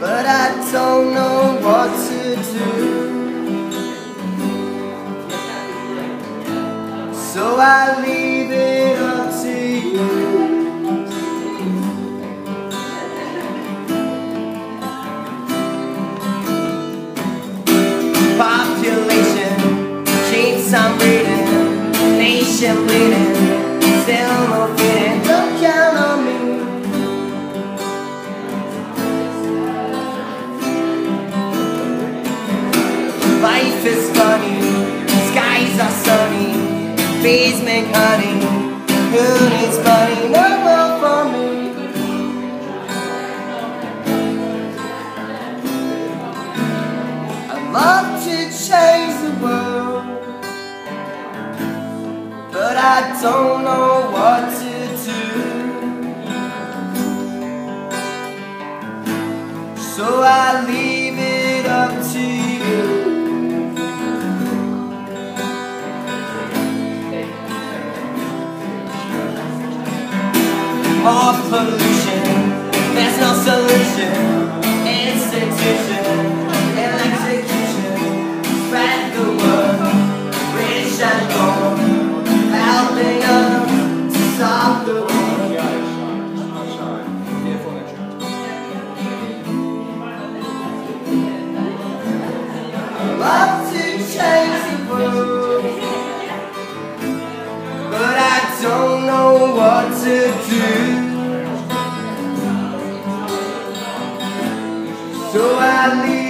but I don't know what to do. So I leave it up to you. Population, sheets I'm reading, nation bleeding. Life is funny, skies are sunny, bees make honey. Who needs money? No more for me. I'd love to change the world, but I don't know what to do. So I leave it up to you. More pollution, there's no solution. Institution, execution, spread the word, rich and poor, helping us to stop the war. love what to do So I leave